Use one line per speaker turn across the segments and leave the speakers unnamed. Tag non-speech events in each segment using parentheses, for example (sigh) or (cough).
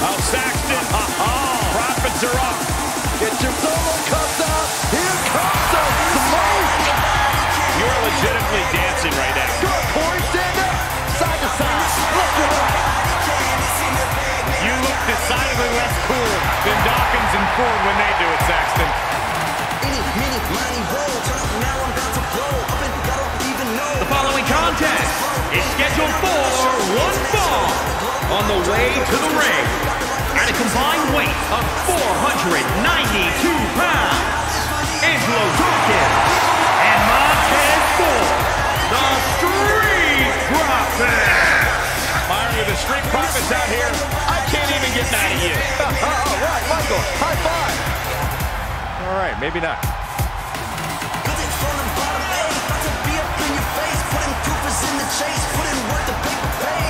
Oh, Saxton. Profits are up.
Get your solo cups out. Here comes the smoke.
You're legitimately dancing right now.
Good, Corey. Stand up. Side to side. Left to right.
You look decidedly less cool than Dawkins and Ford when they do it, Saxton.
The following contest is scheduled for one fall on the way to the ring at a combined weight of 492 pounds. Angelo Dawkins and Montez Ford, the Street Profits.
Byron, with the Street Profits out here, I can't even get mad at you. (laughs)
All right, Michael. High five.
All right, maybe not.
You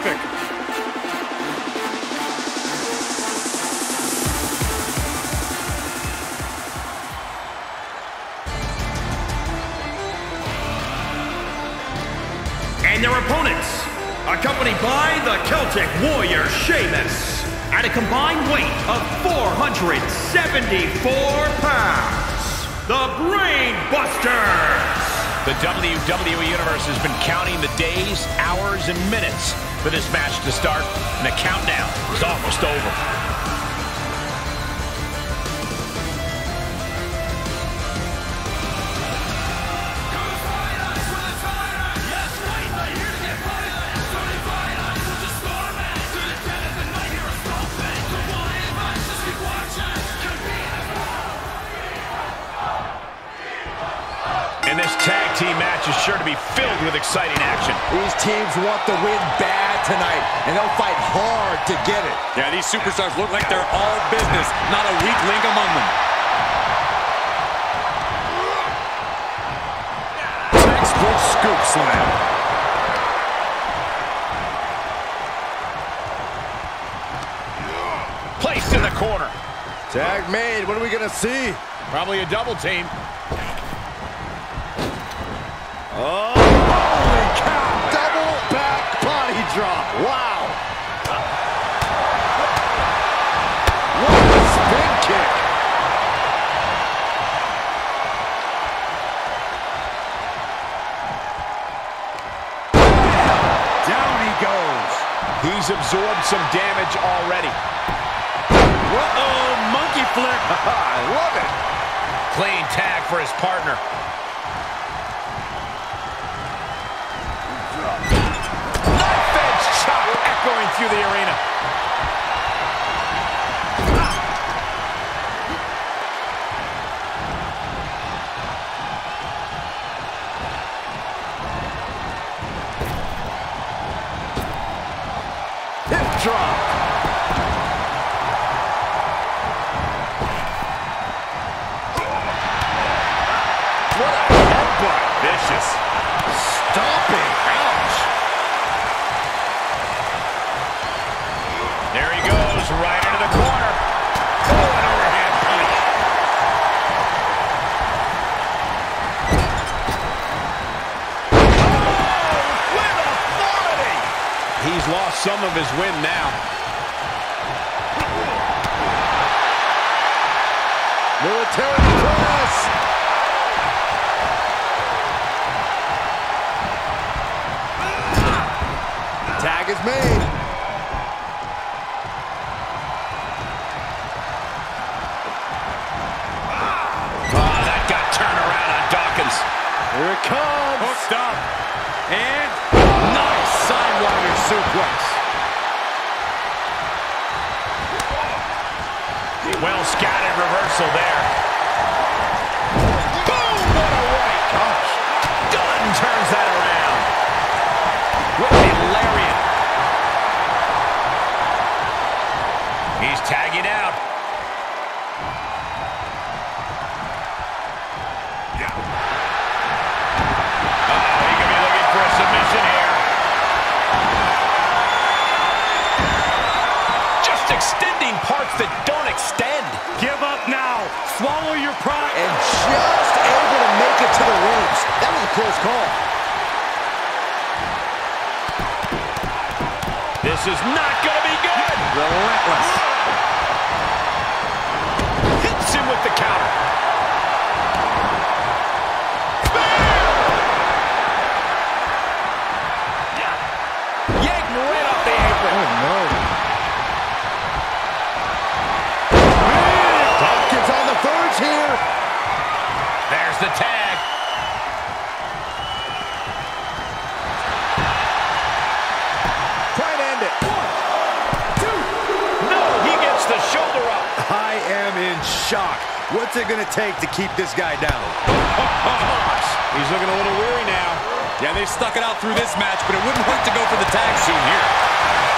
traffic.
And their opponents, accompanied by the Celtic Warrior Sheamus, at a combined weight of 474 pounds, the Brain Busters.
The WWE Universe has been counting the days, hours, and minutes for this match to start, and the countdown is almost over. Exciting action.
These teams want the win bad tonight, and they'll fight hard to get it.
Yeah, these superstars look like they're all business, not a weak link among them. Textbook scoop slam.
Placed in the corner.
Tag made. What are we going to see?
Probably a double team.
Oh, holy cow. Double back body drop. Wow. What a spin kick.
Down he goes.
He's absorbed some damage already.
Uh-oh, monkey flip. (laughs)
I love it.
Clean tag for his partner. Echoing through the arena.
Drop.
Lost some of his wind now.
Military press. Tag is made.
Oh, that got turned around on Dawkins.
Here it comes.
Hooked up. And
suplex.
Well scattered reversal there. Boom! What a right. Gosh. Gunn turns that around. With a lariat. He's tagging out. Just extending parts that don't extend.
Give up now. Swallow your pride.
And just able to make it to the ropes. That was a close call.
This is not going to be good.
Relentless.
Hits him with the counter.
Here.
There's the tag.
Try and end it.
No, he gets the shoulder up.
I am in shock. What's it going to take to keep this guy down? (laughs)
He's looking a little weary now.
Yeah, they've stuck it out through this match, but it wouldn't hurt to go for the tag soon here.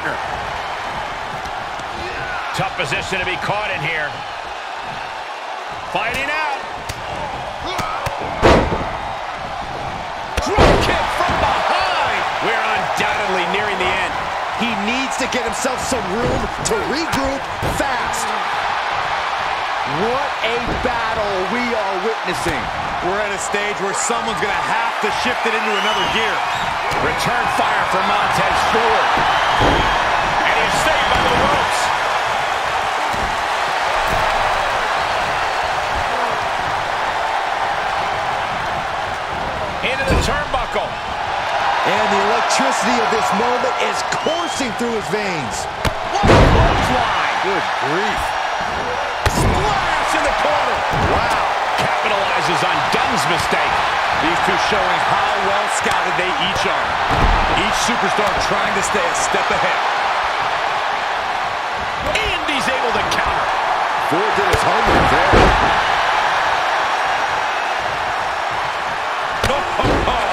partner.
Tough position to be caught in here. Fighting out. Drop kick from behind. We're undoubtedly nearing the end.
He needs to get himself some room to regroup fast. What a battle we are witnessing.
We're at a stage where someone's going to have to shift it into another gear.
Return fire from Montez Ford. And he's saved by the ropes. Into the turnbuckle.
And the electricity of this moment is coursing through his veins.
What a clothesline.
Good grief.
Splash in the corner. Wow. Capitalizes on Dunne's mistake.
These two showing how well scouted they each are. Each superstar trying to stay a step ahead.
And he's able to counter.
Ford did his homework there. Oh, oh, oh.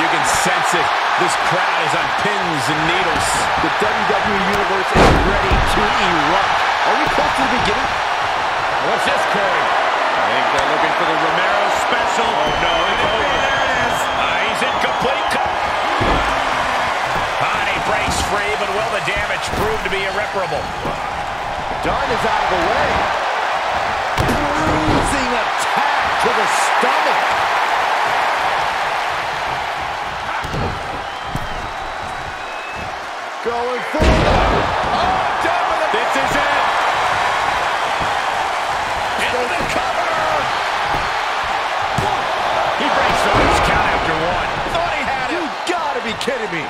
You can sense it. This crowd is on pins and needles.
The WWE Universe is ready to erupt. Are we close to the beginning?
What's this, Corey?
I think they're looking for the Romero special.
Oh, no, it's over.
There it is.
Ah, he's in complete cut. Ah, he breaks free, but will the damage prove to be irreparable?
Dunne is out of the way. Bruising attack to the stomach. Going forward. Oh, down with it.
This is it.
Kidding me.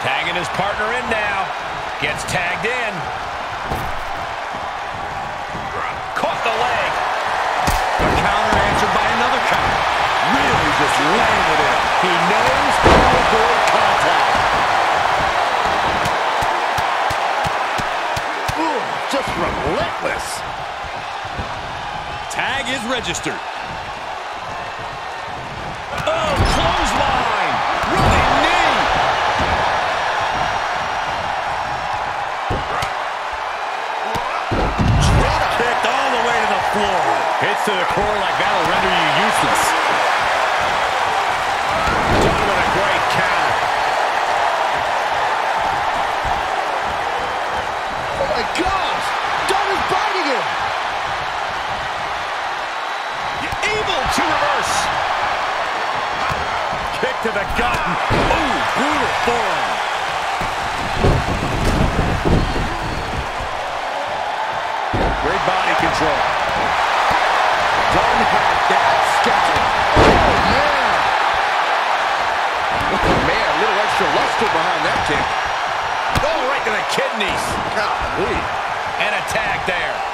Tagging his partner in now. Gets tagged in. Caught the leg.
A counter answered by another counter. Really just laying it in.
He knows how to contact. just relentless.
Tag is registered.
Oh, clothesline! Running knee! Drop kicked all the way to the floor.
Hits to the core like that'll render you useless.
What a great
count.
Able to reverse.
Kick to the gut. Ooh, brutal forearm. Great body control.
Dunne had that scouted. Oh, man! Oh, man, a little extra luster behind that kick.
Oh, right to the kidneys.
Golly.
And a tag there.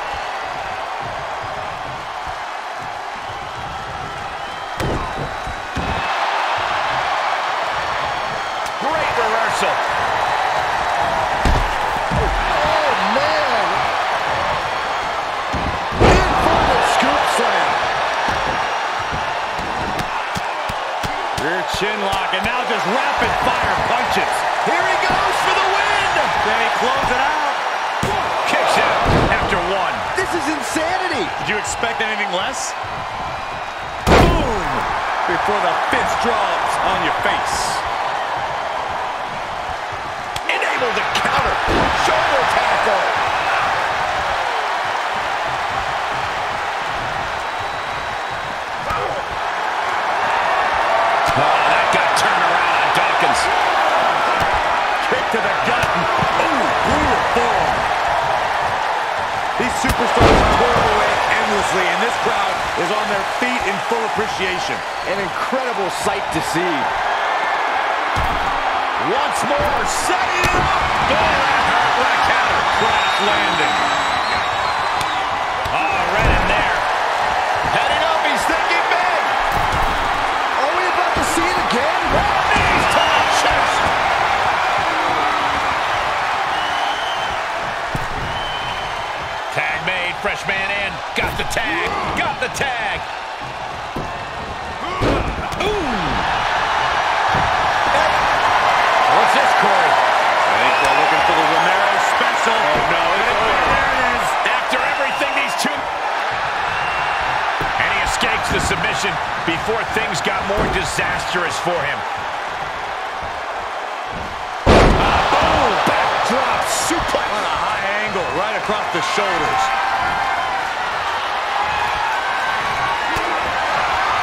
Just rapid fire punches.
Here he goes for the win.
Then he close it out.
Kicks out after one.
This is insanity!
Did you expect anything less? Boom! Before the fist drops on your face.
Enabled to counter.
These superstars toil away endlessly, and this crowd is on their feet in full appreciation.
An incredible sight to see.
Once more, setting it up. Oh, that hurt. What a counter. Crash landing. Made. Fresh man in. Got the tag. Got the tag. Ooh.
What's this, Corey? I think they're looking for the Romero special. Oh, no. There it is.
After everything these two... And he escapes the submission before things got more disastrous for him. Suplex.
On a high angle, right across the shoulders.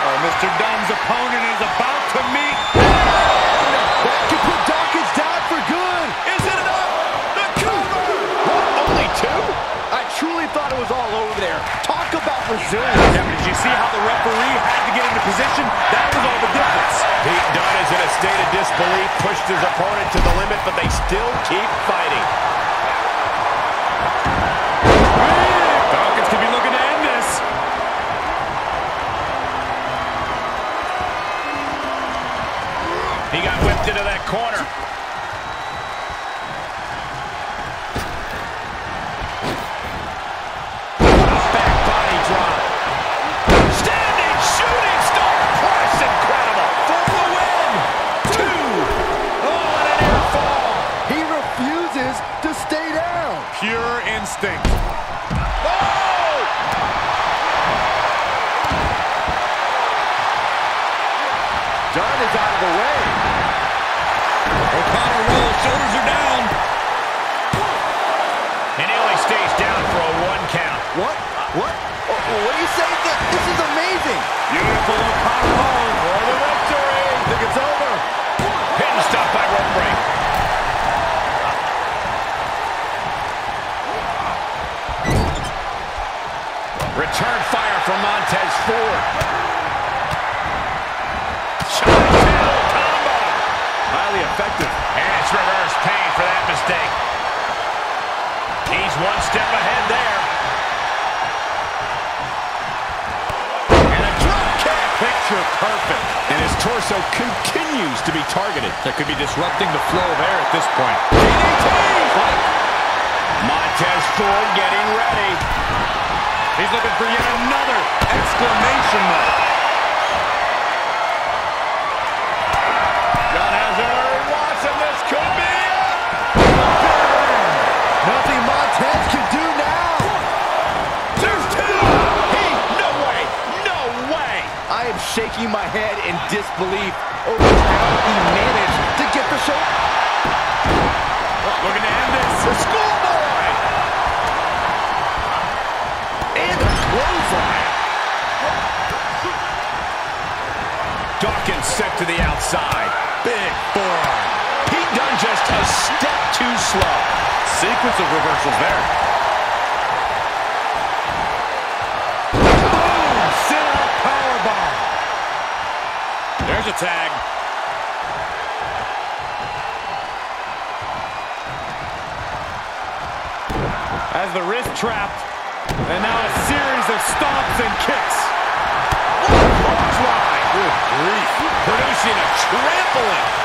Oh, Mr. Dunne's opponent is about
Talk.
Yeah, but did you see how the referee had to get into position? That was all the difference.
Pete Dunne is in a state of disbelief, pushed his opponent to the limit, but they still keep fighting.
Dawkins could be looking to end this.
He got whipped into that corner.
Pure instinct.
Oh!
Dunne is out of the way.
O'Connor rolls, shoulders are down.
And he only stays down for a one count.
What? What? Oh, What do you say? This is amazing.
Beautiful O'Connor roll for the victory.
Think it's over.
Pin stop by Return fire from Montez Ford. Combo.
Highly effective.
And it's reverse pain for that mistake. He's one step ahead there. And a drop kick.
Picture perfect.
And his torso continues to be targeted.
That could be disrupting the flow of air at this point.
Montez Ford getting ready.
He's looking for yet another exclamation mark.
John Hazard watching this could be
Nothing Montez can do now.
There's two. He, no way, no way.
I am shaking my head in disbelief over how he managed to get the shoulder.
Looking to end this. The
score.
Looking set to the outside. Big forearm. Pete Dunne just a step too slow.
Sequence of reversals there.
Boom! Powerbomb.
There's a tag.
As the wrist trapped, and now a series of stomps and kicks
grief.
Producing a trampling.